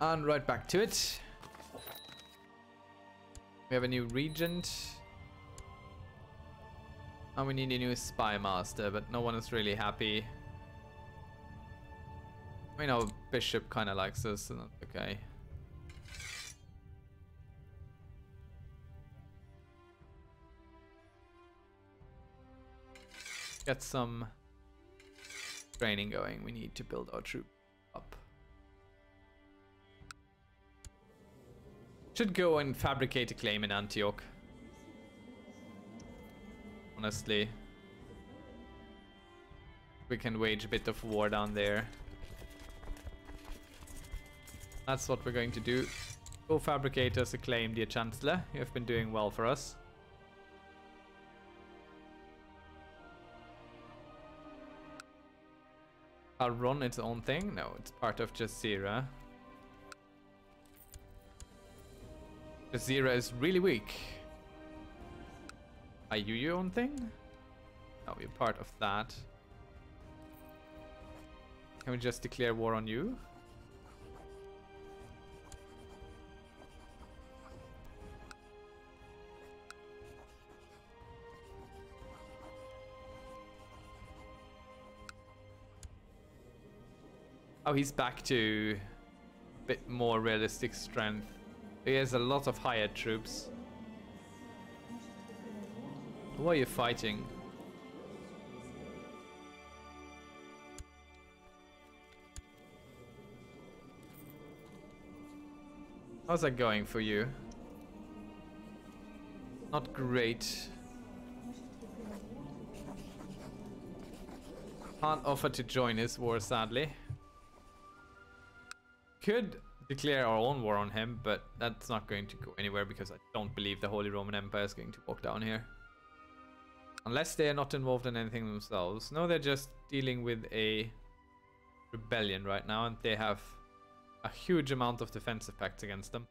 And right back to it. We have a new regent. And we need a new spy master, but no one is really happy. I know Bishop kind of likes us, so that's okay. Get some training going. We need to build our troop Should go and fabricate a claim in Antioch. Honestly. We can wage a bit of war down there. That's what we're going to do. Go fabricate us a claim, dear Chancellor. You have been doing well for us. I'll run its own thing? No, it's part of Jazira. Jazira is really weak. Are you your own thing? No, you're part of that. Can we just declare war on you? Oh, he's back to a bit more realistic strength. He has a lot of hired troops. Who are you fighting? How's that going for you? Not great. Can't offer to join his war, sadly. Could declare our own war on him, but that's not going to go anywhere because I don't believe the Holy Roman Empire is going to walk down here. Unless they are not involved in anything themselves. No, they're just dealing with a rebellion right now and they have a huge amount of defensive pacts against them.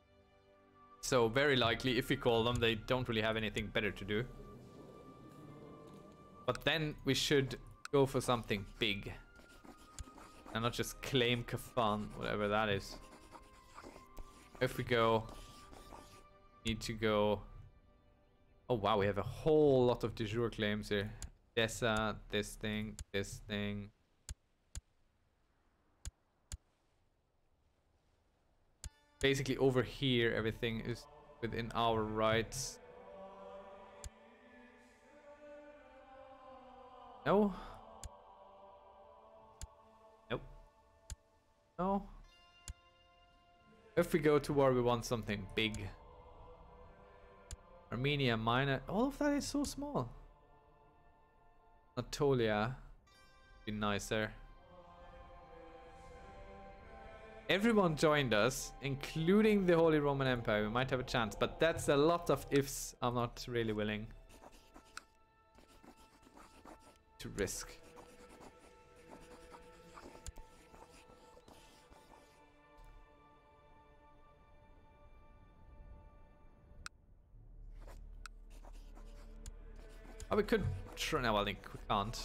So very likely, if we call them, they don't really have anything better to do. But then we should go for something big. And not just claim Kafan, whatever that is. If we go... Need to go... Oh wow, we have a whole lot of de jure claims here. Dessa, uh, this thing, this thing. Basically over here everything is within our rights. No? Nope. No? If we go to war we want something big. Armenia, Minor, all of that is so small. Anatolia, be nicer. Everyone joined us, including the Holy Roman Empire. We might have a chance, but that's a lot of ifs I'm not really willing to risk. Oh, we could try. No, I think we can't.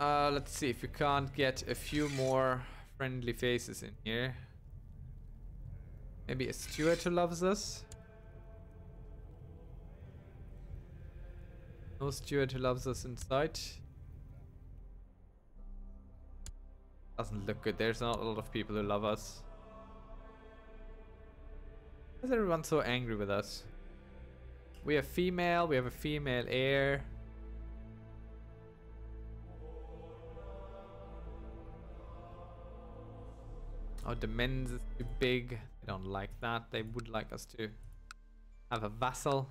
Uh, let's see if we can't get a few more friendly faces in here. Maybe a steward who loves us. No steward who loves us in sight. Doesn't look good. There's not a lot of people who love us. Why is everyone so angry with us? We have female, we have a female heir. Oh, the demesne is too big. They don't like that. They would like us to have a vassal.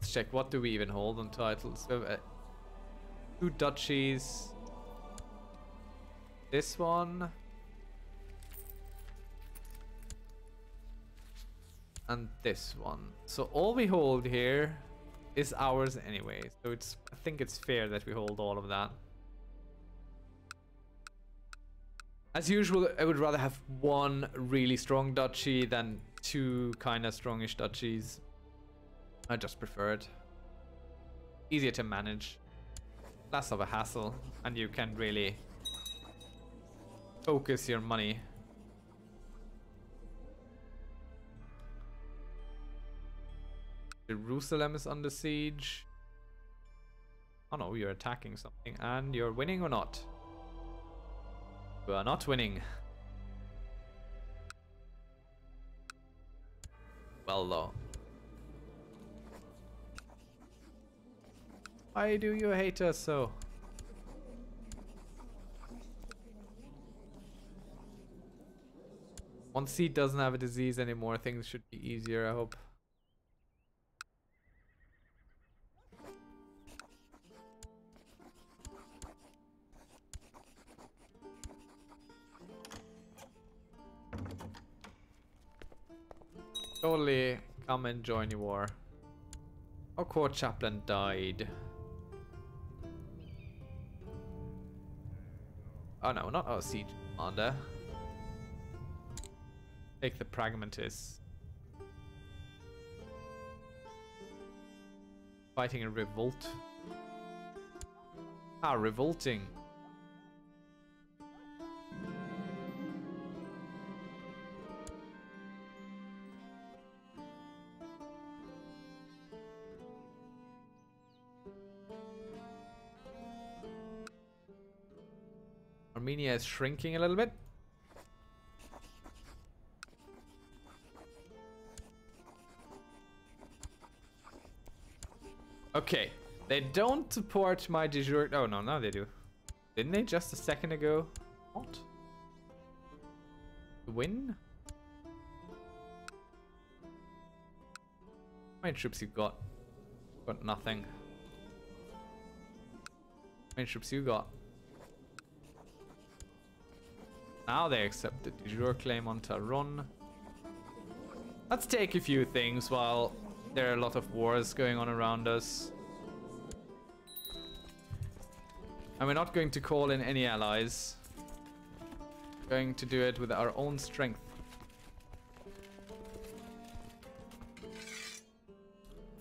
Let's check. What do we even hold on titles? Uh, two duchies. This one. And this one. So all we hold here is ours anyway. So it's I think it's fair that we hold all of that. As usual, I would rather have one really strong duchy than two kind of strongish duchies. I just prefer it. Easier to manage. Less of a hassle. And you can really focus your money. Jerusalem is under siege. Oh no, you're attacking something. And you're winning or not? You are not winning. Well though. Why do you hate us so? Once seed doesn't have a disease anymore, things should be easier, I hope. Come and join the war. Our court chaplain died. Oh no, not our siege commander. Take the pragmatist. Fighting a revolt. Ah, revolting. Armenia is shrinking a little bit. Okay, they don't support my de jure. Oh no, now they do. Didn't they just a second ago? What? Win? How many troops you got? Got nothing. How many troops you got? Now they accept the de jure claim on Taron. Let's take a few things while there are a lot of wars going on around us. And we're not going to call in any allies. We're going to do it with our own strength.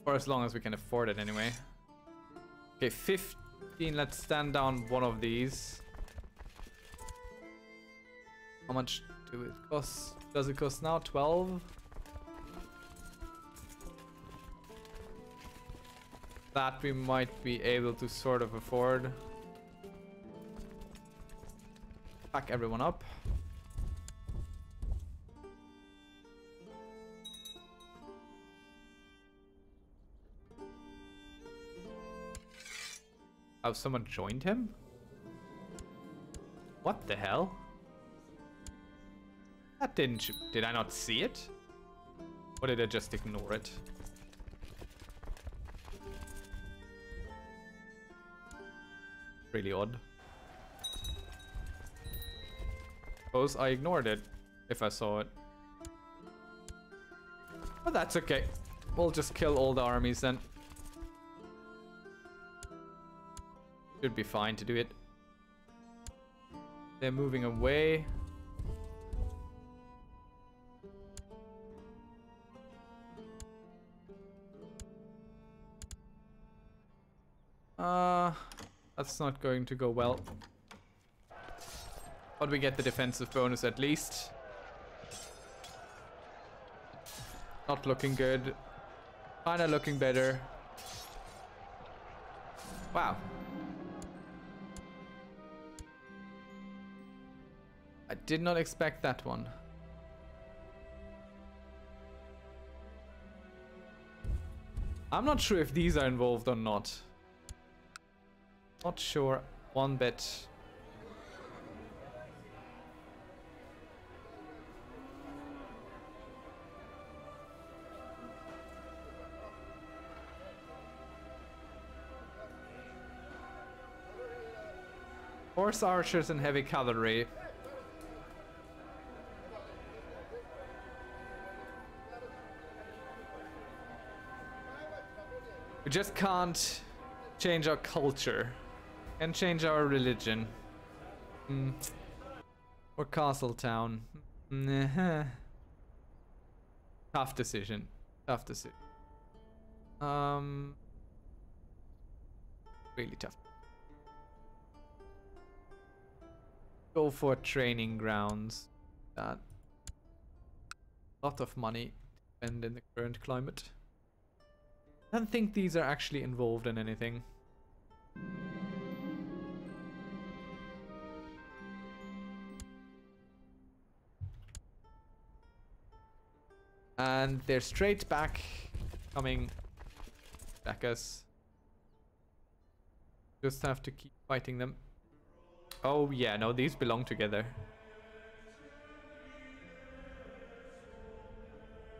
For as long as we can afford it anyway. Okay, 15. Let's stand down one of these. How much do it cost? Does it cost now? 12? That we might be able to sort of afford. Pack everyone up. Have someone joined him? What the hell? That didn't... Did I not see it? Or did I just ignore it? Really odd. Suppose I ignored it if I saw it. But that's okay. We'll just kill all the armies then. Should be fine to do it. They're moving away. That's not going to go well. But we get the defensive bonus at least. Not looking good. Kinda looking better. Wow. I did not expect that one. I'm not sure if these are involved or not. Not sure one bit. Horse archers and heavy cavalry. We just can't change our culture and change our religion. Mm. Or Castletown. Tough decision. Tough decision. Um, really tough. go for training grounds. That lot of money to spend in the current climate. I don't think these are actually involved in anything. And they're straight back coming back us. Just have to keep fighting them. Oh yeah, no, these belong together.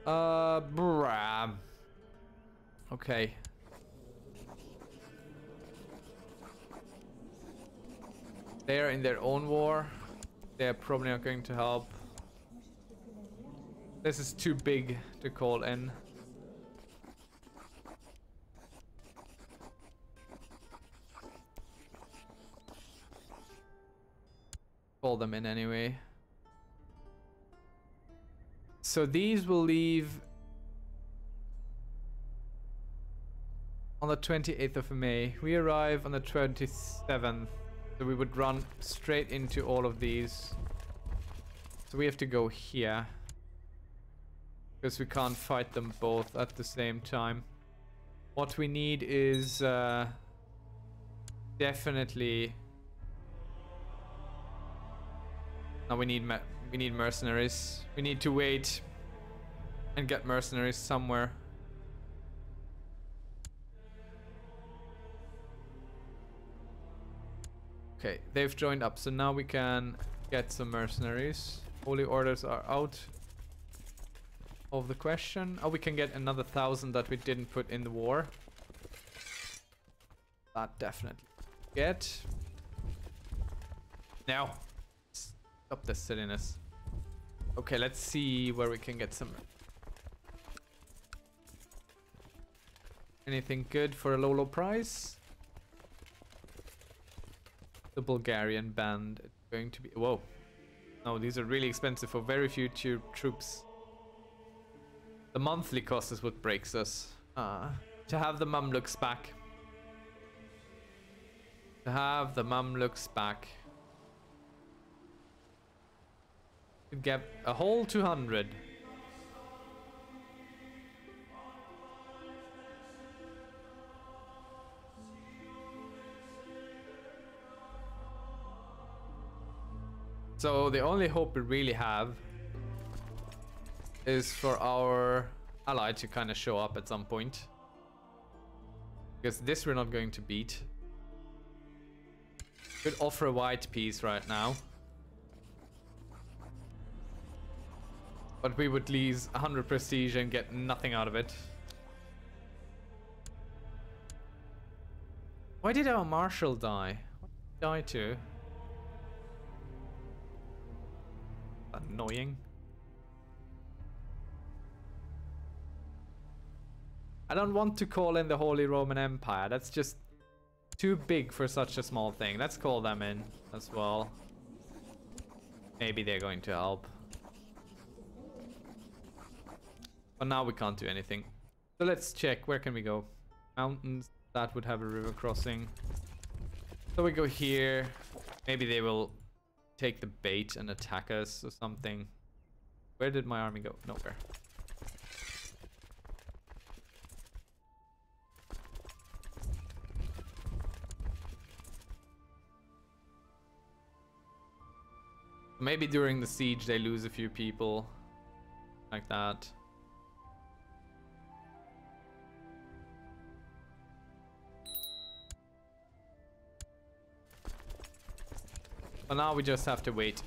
Uh, bruh. Okay. They're in their own war. They're probably not going to help. This is too big to call in. Call them in anyway. So these will leave on the 28th of May. We arrive on the 27th. So we would run straight into all of these. So we have to go here. Because we can't fight them both at the same time. What we need is uh, definitely... Now we need we need mercenaries. We need to wait and get mercenaries somewhere. Okay, they've joined up, so now we can get some mercenaries. Holy orders are out of the question. Oh, we can get another thousand that we didn't put in the war. That definitely get. Now, stop this silliness. Okay, let's see where we can get some. Anything good for a low, low price? The Bulgarian band. It's going to be. Whoa. No, these are really expensive for very few troops. The monthly cost is what breaks us. Ah. to have the Mamluks back. To have the Mamluks back. Could get a whole 200. So the only hope we really have is for our ally to kind of show up at some point. Because this we're not going to beat. Could offer a white peace right now. But we would lose 100 prestige and get nothing out of it. Why did our marshal die? What did die to? Annoying. I don't want to call in the Holy Roman Empire. That's just too big for such a small thing. Let's call them in as well. Maybe they're going to help. But now we can't do anything. So let's check. Where can we go? Mountains. That would have a river crossing. So we go here. Maybe they will take the bait and attack us or something. Where did my army go? Nowhere. Maybe during the siege they lose a few people. Like that. But now we just have to wait.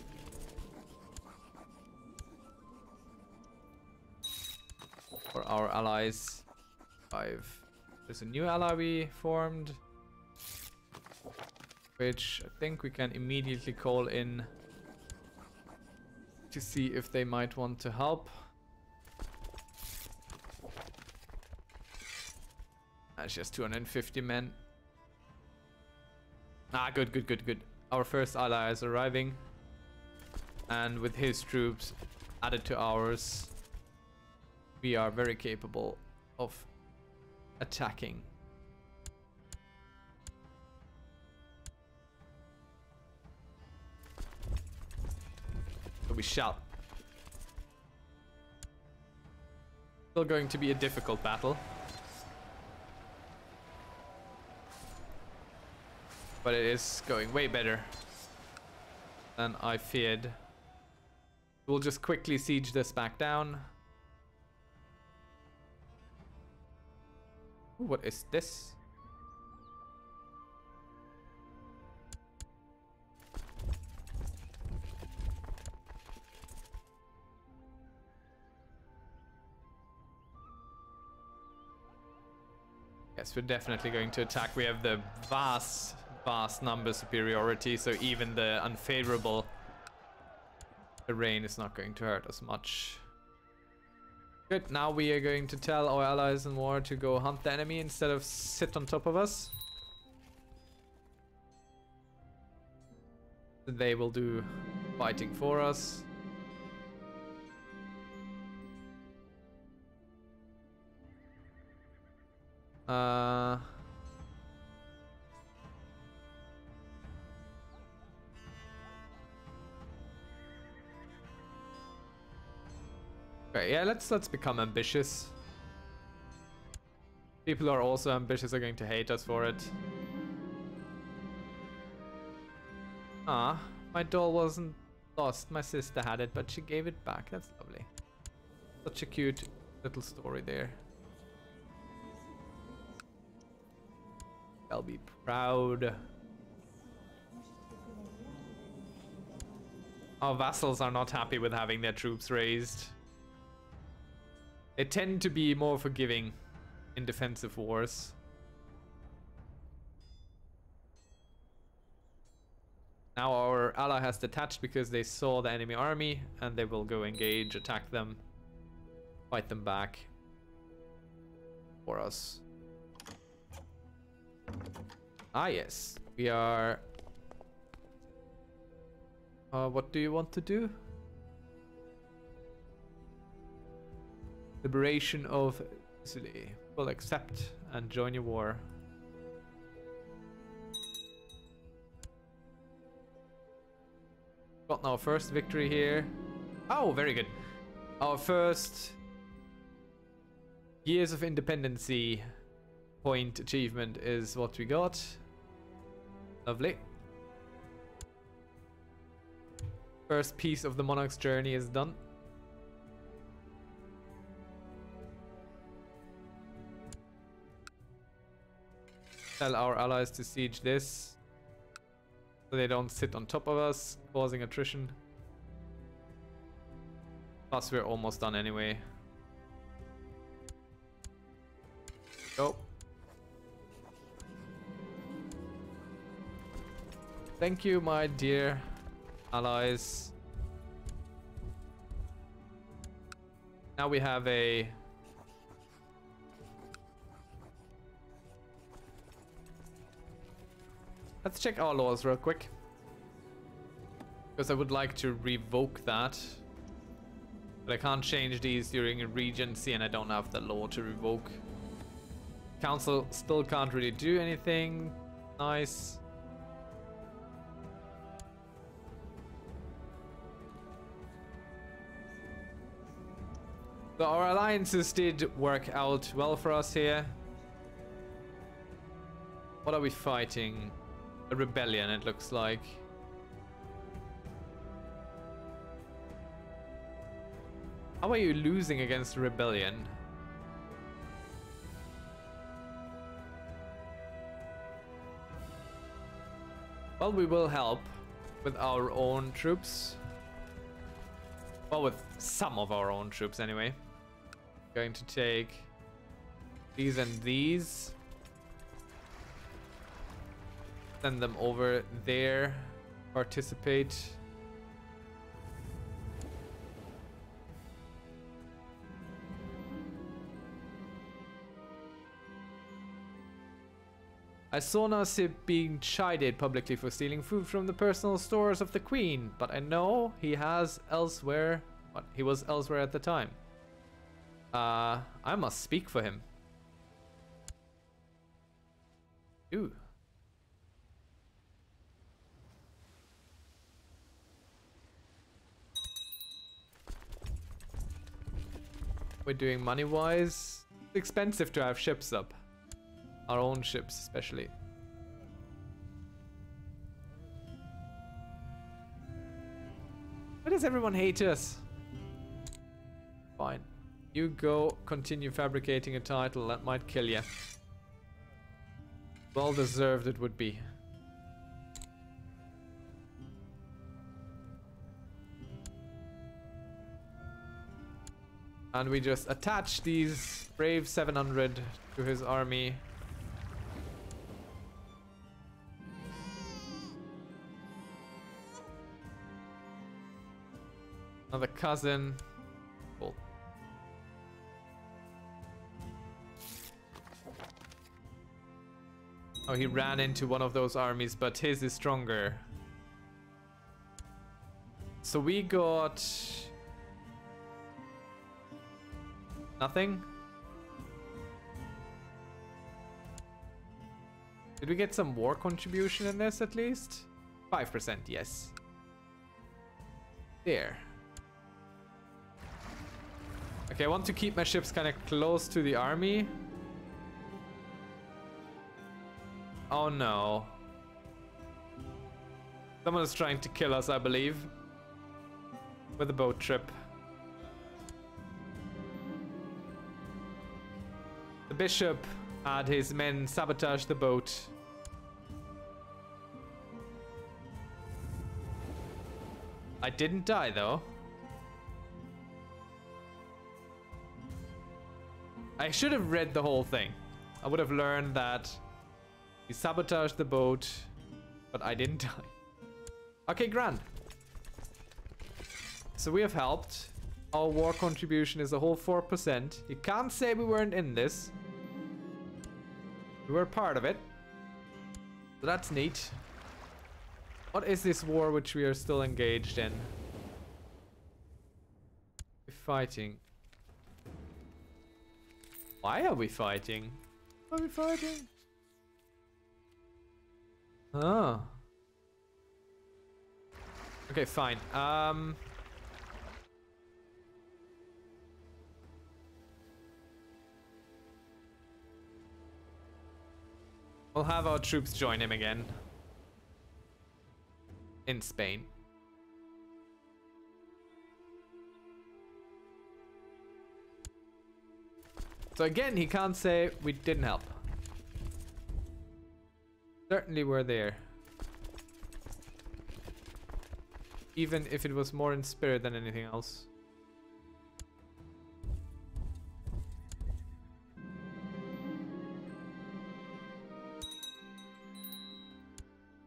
For our allies. Five. There's a new ally we formed. Which I think we can immediately call in to see if they might want to help. That's just 250 men. Ah, good, good, good, good. Our first ally is arriving. And with his troops added to ours, we are very capable of attacking. We shall. Still going to be a difficult battle. But it is going way better than I feared. We'll just quickly siege this back down. Ooh, what is this? Yes, we're definitely going to attack. We have the vast, vast number superiority, so even the unfavorable terrain is not going to hurt us much. Good, now we are going to tell our allies in war to go hunt the enemy instead of sit on top of us. They will do fighting for us. Uh... Okay, yeah, let's let's become ambitious. People are also ambitious are going to hate us for it. Ah, my doll wasn't lost. My sister had it, but she gave it back. That's lovely. Such a cute little story there. I'll be proud. Our vassals are not happy with having their troops raised. They tend to be more forgiving in defensive wars. Now our ally has detached because they saw the enemy army and they will go engage, attack them, fight them back for us. Ah, yes. We are... Uh, what do you want to do? Liberation of Sicily. Will accept and join your war. Got our first victory here. Oh, very good. Our first years of independency point achievement is what we got. Lovely. First piece of the monarch's journey is done. Tell our allies to siege this. So they don't sit on top of us, causing attrition. Plus we're almost done anyway. Go. Thank you, my dear allies. Now we have a... Let's check our laws real quick. Because I would like to revoke that. But I can't change these during a regency and I don't have the law to revoke. Council still can't really do anything. Nice. So our alliances did work out well for us here. What are we fighting? A rebellion, it looks like. How are you losing against rebellion? Well, we will help with our own troops. Well, with some of our own troops anyway. Going to take these and these. Send them over there. Participate. I saw Nasib being chided publicly for stealing food from the personal stores of the queen, but I know he has elsewhere. He was elsewhere at the time. Uh, I must speak for him. Ooh. We're doing money-wise. expensive to have ships up. Our own ships, especially. Why does everyone hate us? Fine. You go continue fabricating a title that might kill you. Well deserved it would be. And we just attach these brave 700 to his army. Another cousin. Oh, he ran into one of those armies, but his is stronger. So we got... Nothing? Did we get some war contribution in this at least? 5%, yes. There. Okay, I want to keep my ships kind of close to the army. Oh no. Someone is trying to kill us, I believe. With a boat trip. The bishop had his men sabotage the boat. I didn't die though. I should have read the whole thing. I would have learned that he sabotaged the boat, but I didn't die. Okay, grand. So we have helped. Our war contribution is a whole 4%. You can't say we weren't in this. We were part of it. So that's neat. What is this war which we are still engaged in? We're fighting. Why are we fighting? Why are we fighting? Oh. Okay, fine. Um... We'll have our troops join him again. In Spain. So again, he can't say we didn't help. Certainly we're there. Even if it was more in spirit than anything else.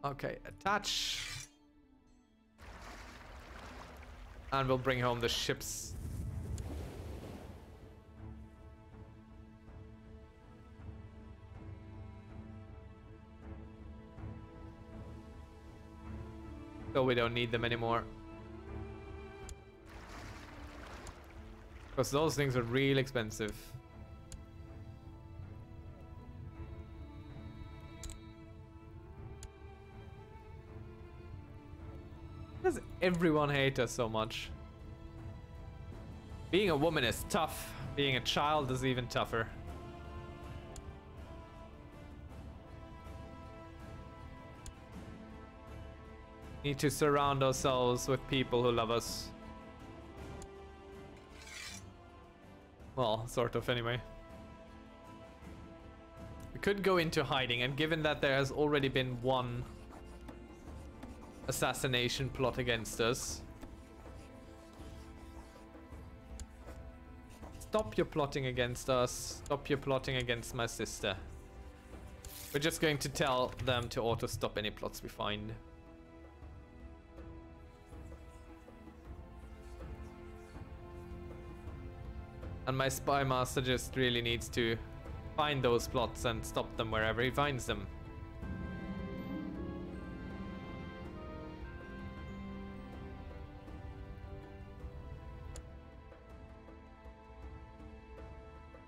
Okay, attach. And we'll bring home the ships. We don't need them anymore. Because those things are real expensive. does everyone hate us so much? Being a woman is tough. Being a child is even tougher. Need to surround ourselves with people who love us. Well, sort of anyway. We could go into hiding and given that there has already been one assassination plot against us. Stop your plotting against us. Stop your plotting against my sister. We're just going to tell them to auto-stop any plots we find. And my spy master just really needs to find those plots and stop them wherever he finds them.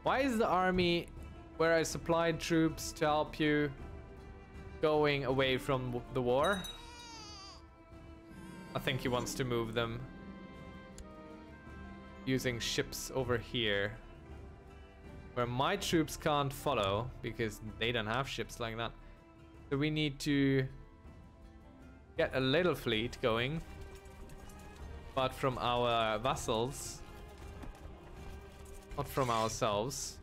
Why is the army where I supplied troops to help you going away from the war? I think he wants to move them using ships over here. where my troops can't follow because they don't have ships like that. So we need to get a little fleet going. But from our vassals, not from ourselves.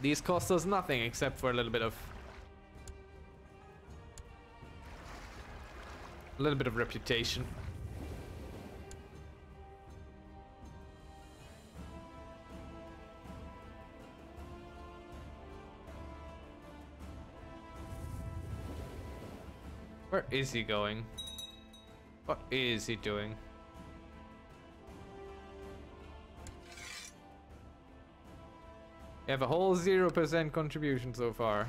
These cost us nothing except for a little bit of a little bit of reputation. Where is he going? What is he doing? You have a whole 0% contribution so far.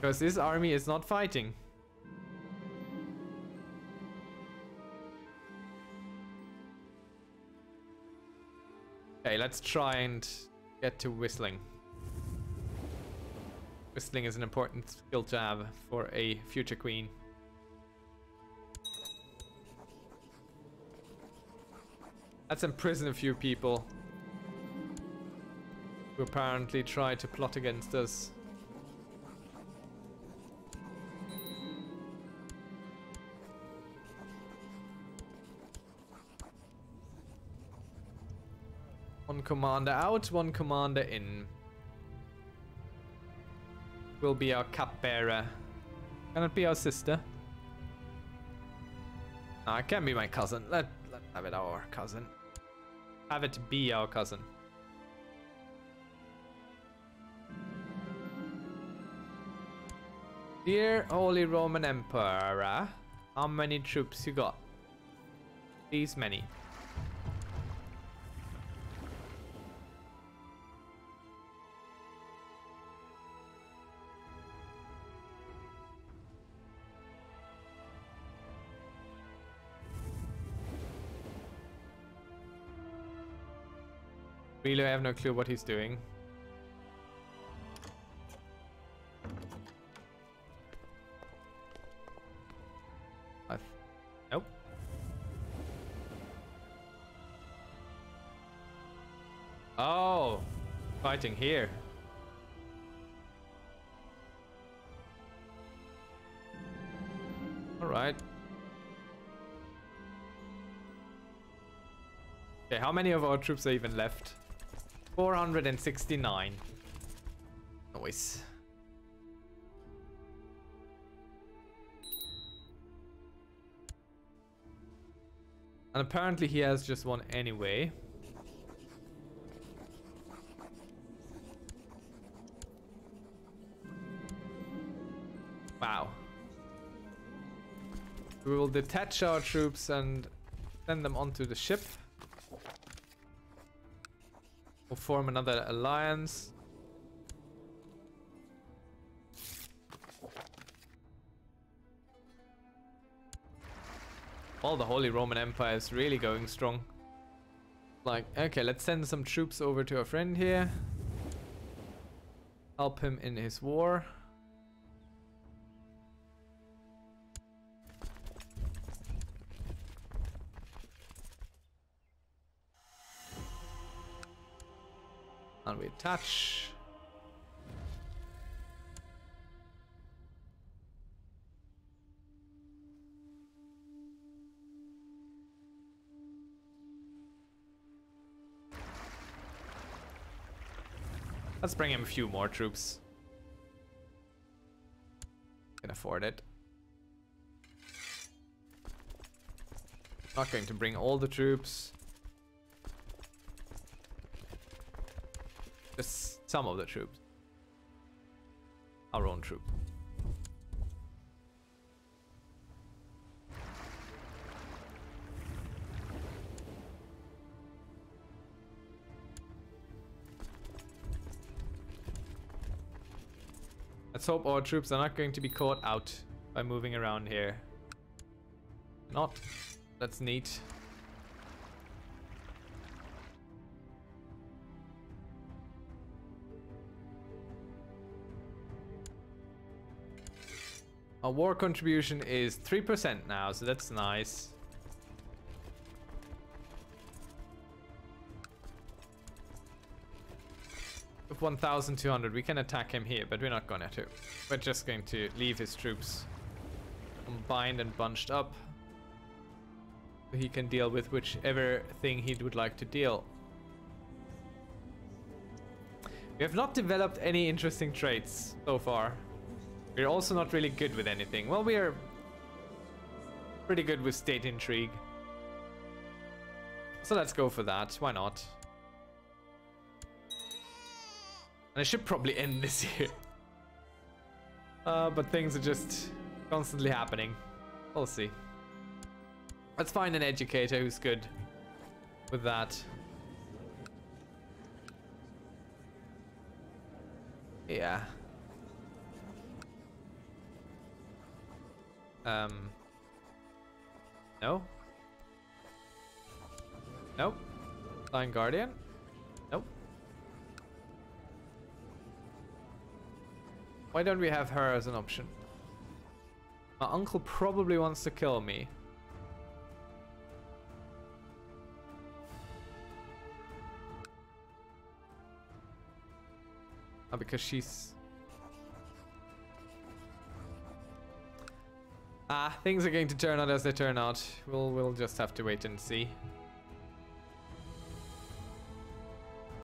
Because this army is not fighting. Okay, let's try and get to whistling. Whistling is an important skill to have for a future queen. Let's imprison a few people who apparently try to plot against us. One commander out, one commander in will be our cupbearer. Can it be our sister? No, it can be my cousin. Let, let have it our cousin. Have it be our cousin. Dear Holy Roman Emperor, how many troops you got? These many. Really, I have no clue what he's doing. nope. Oh, fighting here. All right. Okay, how many of our troops are even left? 469. Noise. And apparently he has just one anyway. Wow. We will detach our troops and send them onto the ship. We'll form another alliance. All the Holy Roman Empire is really going strong. Like, okay, let's send some troops over to our friend here. Help him in his war. Attach. Let's bring him a few more troops. Can afford it. Not going to bring all the troops. Some of the troops. Our own troop. Let's hope our troops are not going to be caught out by moving around here. Not. That's neat. Our war contribution is 3% now, so that's nice. With 1,200, we can attack him here, but we're not gonna to. We're just going to leave his troops combined and bunched up. So he can deal with whichever thing he would like to deal. We have not developed any interesting traits so far. We're also not really good with anything. Well, we are pretty good with state intrigue. So let's go for that. Why not? And I should probably end this here. Uh, but things are just constantly happening. We'll see. Let's find an educator who's good with that. Yeah. Um. No. Nope. Lion Guardian. Nope. Why don't we have her as an option? My uncle probably wants to kill me. Oh, because she's... Ah, things are going to turn out as they turn out. We'll, we'll just have to wait and see.